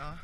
Ja.